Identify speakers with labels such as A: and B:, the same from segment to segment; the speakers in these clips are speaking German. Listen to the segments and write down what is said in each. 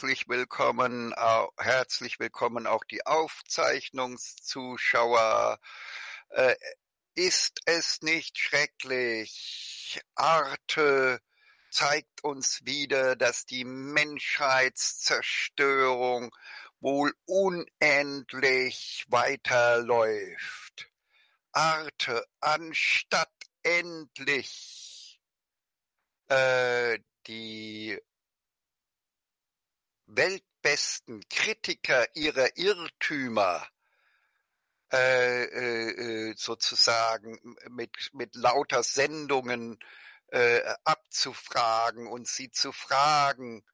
A: herzlich willkommen, herzlich willkommen auch die Aufzeichnungszuschauer. Äh, ist es nicht schrecklich? Arte zeigt uns wieder, dass die Menschheitszerstörung wohl unendlich weiterläuft. Arte, anstatt endlich äh, die weltbesten Kritiker ihrer Irrtümer äh, äh, sozusagen mit, mit lauter Sendungen äh, abzufragen und sie zu fragen,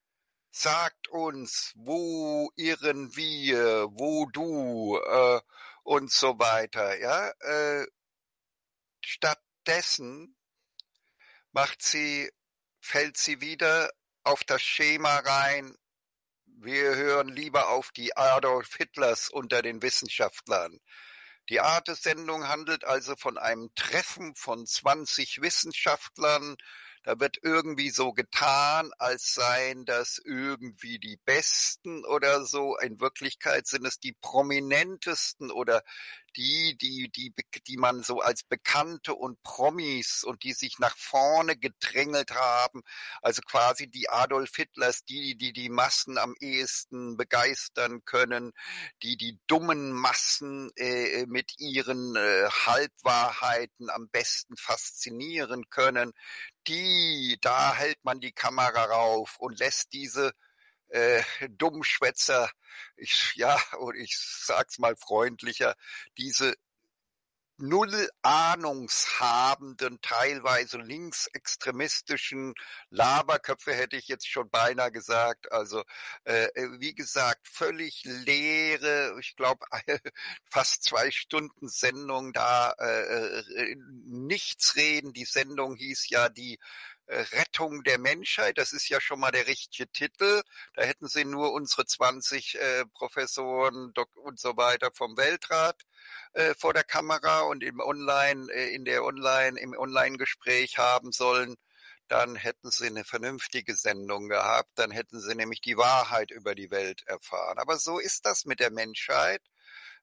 A: sagt uns, wo irren wir, wo du äh, und so weiter. Ja, äh, stattdessen macht sie, fällt sie wieder auf das Schema rein. Wir hören lieber auf die Adolf Hitlers unter den Wissenschaftlern. Die Arte-Sendung handelt also von einem Treffen von 20 Wissenschaftlern, da wird irgendwie so getan, als seien das irgendwie die Besten oder so. In Wirklichkeit sind es die prominentesten oder die, die, die, die man so als Bekannte und Promis und die sich nach vorne gedrängelt haben, also quasi die Adolf Hitlers, die, die die Massen am ehesten begeistern können, die die dummen Massen äh, mit ihren äh, Halbwahrheiten am besten faszinieren können, die, da hält man die Kamera rauf und lässt diese äh, Dummschwätzer, ich, ja, und ich sag's mal freundlicher, diese null ahnungshabenden, teilweise linksextremistischen Laberköpfe hätte ich jetzt schon beinahe gesagt. Also äh, wie gesagt, völlig leere, ich glaube fast zwei Stunden Sendung da, äh, äh, nichts reden. Die Sendung hieß ja die Rettung der Menschheit. Das ist ja schon mal der richtige Titel. Da hätten sie nur unsere 20 äh, Professoren und so weiter vom Weltrat äh, vor der Kamera und im Online, äh, in der Online, im Online-Gespräch haben sollen. Dann hätten sie eine vernünftige Sendung gehabt. Dann hätten sie nämlich die Wahrheit über die Welt erfahren. Aber so ist das mit der Menschheit.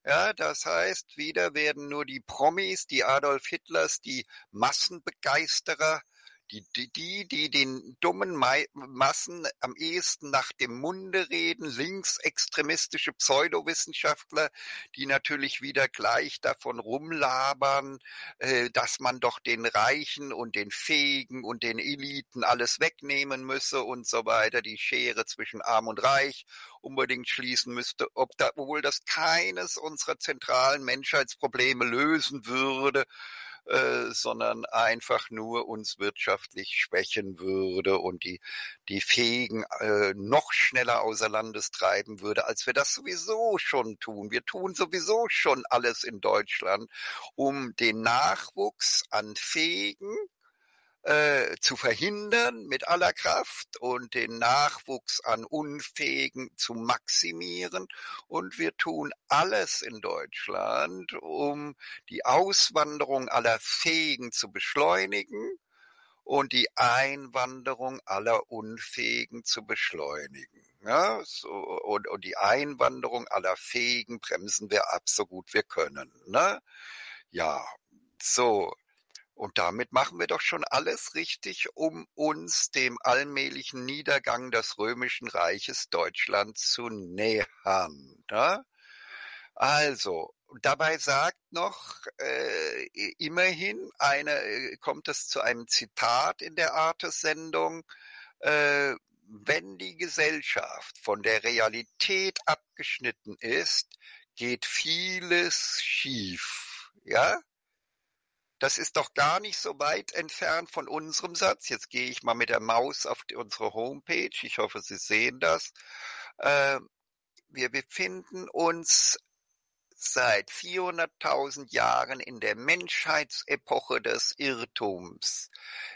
A: Ja, das heißt, wieder werden nur die Promis, die Adolf Hitlers, die Massenbegeisterer die, die, die, den dummen Massen am ehesten nach dem Munde reden, linksextremistische Pseudowissenschaftler, die natürlich wieder gleich davon rumlabern, äh, dass man doch den Reichen und den Fähigen und den Eliten alles wegnehmen müsse und so weiter, die Schere zwischen Arm und Reich unbedingt schließen müsste, ob da, obwohl das keines unserer zentralen Menschheitsprobleme lösen würde, äh, sondern einfach nur uns wirtschaftlich schwächen würde und die, die Fähigen äh, noch schneller außer Landes treiben würde, als wir das sowieso schon tun. Wir tun sowieso schon alles in Deutschland, um den Nachwuchs an Fähigen äh, zu verhindern mit aller Kraft und den Nachwuchs an Unfähigen zu maximieren. Und wir tun alles in Deutschland, um die Auswanderung aller Fähigen zu beschleunigen und die Einwanderung aller Unfähigen zu beschleunigen. Ja, so, und, und die Einwanderung aller Fähigen bremsen wir ab, so gut wir können. Ne? Ja, so. Und damit machen wir doch schon alles richtig, um uns dem allmählichen Niedergang des römischen Reiches Deutschland zu nähern. Ne? Also, dabei sagt noch äh, immerhin eine, äh, kommt es zu einem Zitat in der Arte-Sendung, äh, wenn die Gesellschaft von der Realität abgeschnitten ist, geht vieles schief. Ja? Das ist doch gar nicht so weit entfernt von unserem Satz. Jetzt gehe ich mal mit der Maus auf unsere Homepage. Ich hoffe, Sie sehen das. Äh, wir befinden uns seit 400.000 Jahren in der Menschheitsepoche des Irrtums,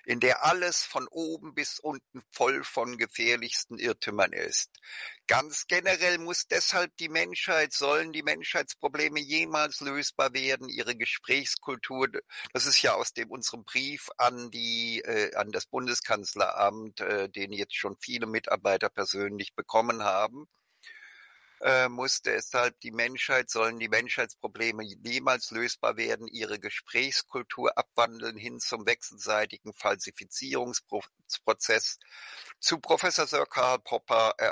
A: in der alles von oben bis unten voll von gefährlichsten Irrtümern ist. Ganz generell muss deshalb die Menschheit, sollen die Menschheitsprobleme jemals lösbar werden, ihre Gesprächskultur, das ist ja aus dem unserem Brief an die äh, an das Bundeskanzleramt, äh, den jetzt schon viele Mitarbeiter persönlich bekommen haben, äh, muss deshalb die Menschheit, sollen die Menschheitsprobleme jemals lösbar werden, ihre Gesprächskultur abwandeln hin zum wechselseitigen Falsifizierungsprozess. Zu Professor Sir Karl Popper, äh,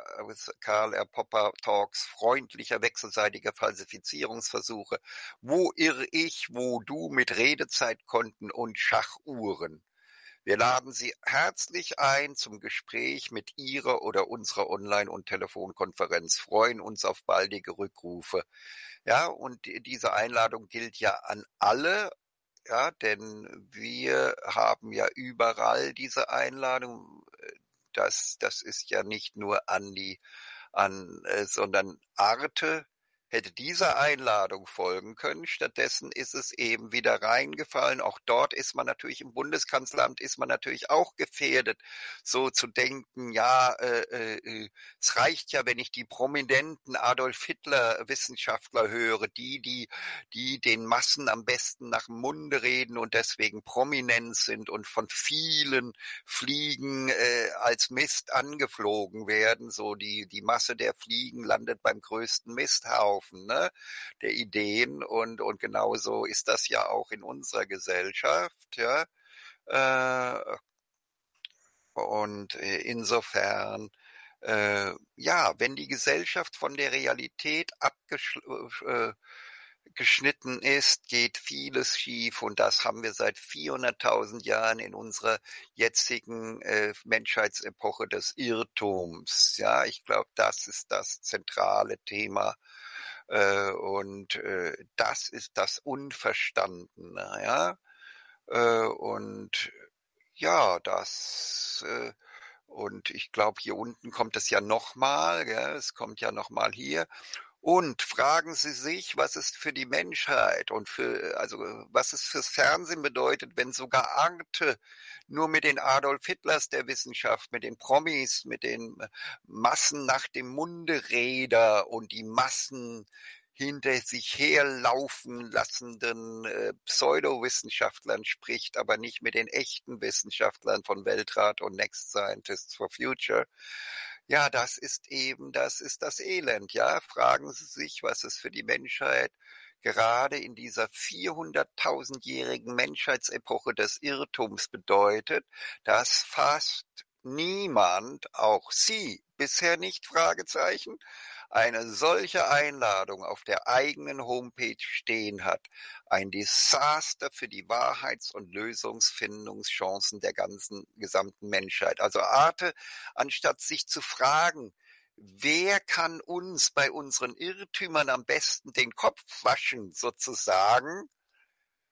A: Karl R. Popper Talks freundlicher wechselseitiger Falsifizierungsversuche. Wo irre ich, wo du mit Redezeitkonten und Schachuhren? Wir laden Sie herzlich ein zum Gespräch mit Ihrer oder unserer Online- und Telefonkonferenz, freuen uns auf baldige Rückrufe. Ja, und diese Einladung gilt ja an alle, ja, denn wir haben ja überall diese Einladung. Das, das ist ja nicht nur an die, an, äh, sondern Arte hätte dieser Einladung folgen können. Stattdessen ist es eben wieder reingefallen. Auch dort ist man natürlich im Bundeskanzleramt ist man natürlich auch gefährdet, so zu denken, ja, äh, äh, es reicht ja, wenn ich die prominenten Adolf Hitler Wissenschaftler höre, die, die, die den Massen am besten nach dem Munde reden und deswegen prominent sind und von vielen Fliegen äh, als Mist angeflogen werden. So die, die Masse der Fliegen landet beim größten Misthaufen. Haufen ne, der Ideen und, und genauso ist das ja auch in unserer Gesellschaft, ja. Äh, und äh, insofern, äh, ja, wenn die Gesellschaft von der Realität abgeschnitten äh, ist, geht vieles schief und das haben wir seit 400.000 Jahren in unserer jetzigen äh, Menschheitsepoche des Irrtums. Ja, ich glaube, das ist das zentrale Thema äh, und äh, das ist das Unverstandene, ja. Äh, und ja, das äh, und ich glaube, hier unten kommt es ja nochmal, es kommt ja nochmal hier. Und fragen Sie sich, was es für die Menschheit und für, also was es fürs Fernsehen bedeutet, wenn sogar Arte nur mit den Adolf Hitlers der Wissenschaft, mit den Promis, mit den Massen nach dem Munde Räder und die Massen hinter sich herlaufen lassenden äh, Pseudowissenschaftlern spricht, aber nicht mit den echten Wissenschaftlern von Weltrat und Next Scientists for Future, ja, das ist eben, das ist das Elend, ja. Fragen Sie sich, was es für die Menschheit gerade in dieser 400.000-jährigen Menschheitsepoche des Irrtums bedeutet, dass fast niemand, auch Sie, bisher nicht Fragezeichen, eine solche Einladung auf der eigenen Homepage stehen hat, ein Desaster für die Wahrheits- und Lösungsfindungschancen der ganzen gesamten Menschheit. Also Arte, anstatt sich zu fragen, wer kann uns bei unseren Irrtümern am besten den Kopf waschen, sozusagen,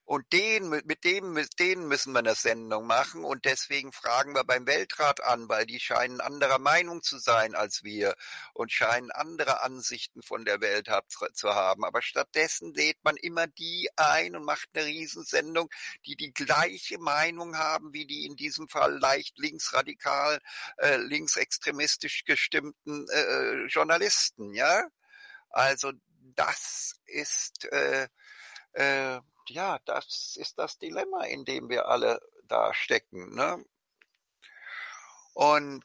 A: und den, mit dem, mit denen müssen wir eine Sendung machen. Und deswegen fragen wir beim Weltrat an, weil die scheinen anderer Meinung zu sein als wir und scheinen andere Ansichten von der Welt zu haben. Aber stattdessen lädt man immer die ein und macht eine Riesensendung, die die gleiche Meinung haben wie die in diesem Fall leicht linksradikal, äh, linksextremistisch gestimmten äh, äh Journalisten. Ja, also das ist äh, äh, ja, das ist das Dilemma, in dem wir alle da stecken. Ne? Und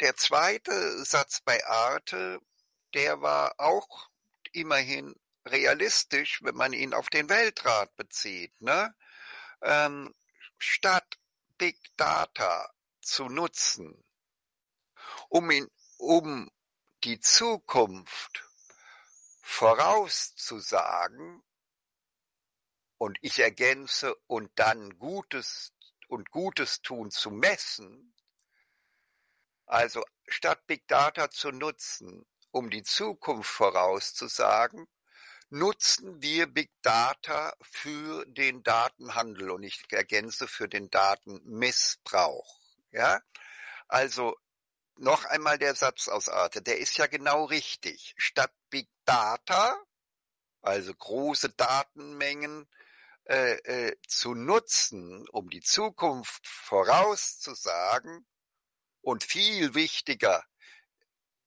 A: der zweite Satz bei Arte, der war auch immerhin realistisch, wenn man ihn auf den Weltrat bezieht. Ne? Ähm, statt Big Data zu nutzen, um, ihn, um die Zukunft vorauszusagen, und ich ergänze und dann Gutes und Gutes tun zu messen, also statt Big Data zu nutzen, um die Zukunft vorauszusagen, nutzen wir Big Data für den Datenhandel und ich ergänze für den Datenmissbrauch. Ja, also noch einmal der Satz aus Arte, der ist ja genau richtig. Statt Big Data also große Datenmengen äh, äh, zu nutzen, um die Zukunft vorauszusagen und viel wichtiger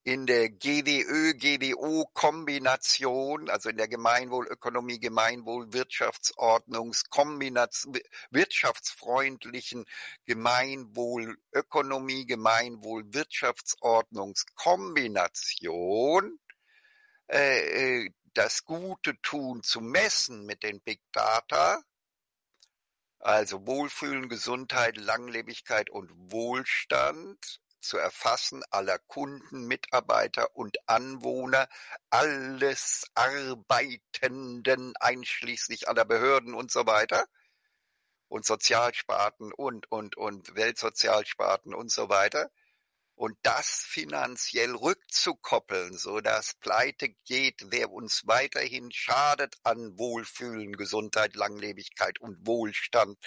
A: in der GWÖ-GWO-Kombination, also in der Gemeinwohlökonomie, Gemeinwohlwirtschaftsordnungskombination, wirtschaftsfreundlichen Gemeinwohlökonomie, Gemeinwohlwirtschaftsordnungskombination, äh, äh, das Gute tun zu messen mit den Big Data, also Wohlfühlen, Gesundheit, Langlebigkeit und Wohlstand, zu erfassen aller Kunden, Mitarbeiter und Anwohner, alles Arbeitenden, einschließlich aller Behörden und so weiter. Und Sozialsparten und, und, und Weltsozialsparten und so weiter und das finanziell rückzukoppeln, so dass pleite geht, wer uns weiterhin schadet an Wohlfühlen, Gesundheit, Langlebigkeit und Wohlstand,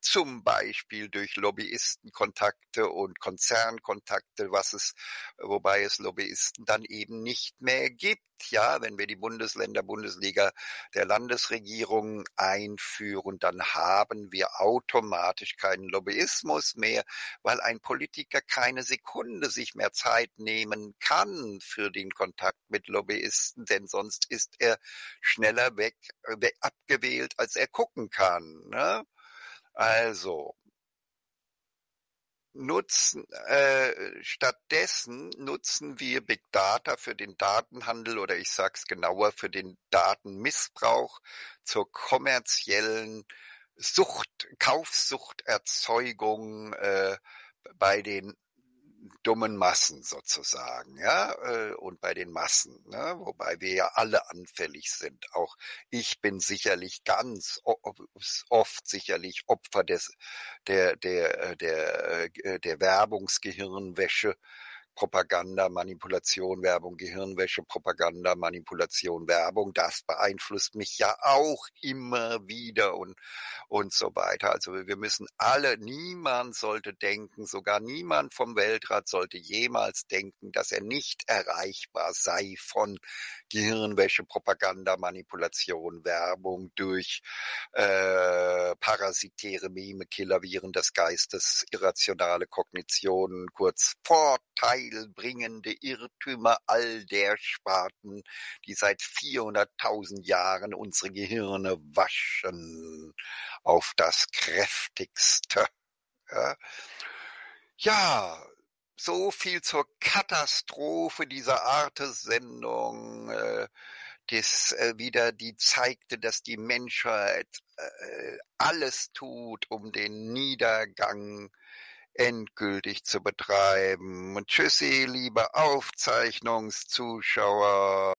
A: zum Beispiel durch Lobbyistenkontakte und Konzernkontakte, was es, wobei es Lobbyisten dann eben nicht mehr gibt. Ja, wenn wir die Bundesländer, Bundesliga der Landesregierung einführen, dann haben wir automatisch keinen Lobbyismus mehr, weil ein Politiker keine Sekunde sich mehr Zeit nehmen kann für den Kontakt mit Lobbyisten, denn sonst ist er schneller weg, weg abgewählt, als er gucken kann. Ne? Also, nutzen äh, stattdessen nutzen wir Big Data für den Datenhandel oder ich sage es genauer für den Datenmissbrauch zur kommerziellen Sucht, Kaufsuchterzeugung äh, bei den dummen Massen sozusagen, ja, äh, und bei den Massen, ne? wobei wir ja alle anfällig sind. Auch ich bin sicherlich ganz oft sicherlich Opfer des der der der äh, der Werbungsgehirnwäsche Propaganda, Manipulation, Werbung, Gehirnwäsche, Propaganda, Manipulation, Werbung, das beeinflusst mich ja auch immer wieder und, und so weiter. Also wir müssen alle, niemand sollte denken, sogar niemand vom Weltrat sollte jemals denken, dass er nicht erreichbar sei von Gehirnwäsche, Propaganda, Manipulation, Werbung durch äh, parasitäre Mime, Killer, Viren des Geistes, irrationale Kognition, kurz Vorteil heilbringende Irrtümer all der Sparten, die seit 400.000 Jahren unsere Gehirne waschen auf das kräftigste. Ja, ja so viel zur Katastrophe dieser Arte-Sendung, äh, das äh, wieder die zeigte, dass die Menschheit äh, alles tut, um den Niedergang endgültig zu betreiben. Tschüssi, liebe Aufzeichnungszuschauer.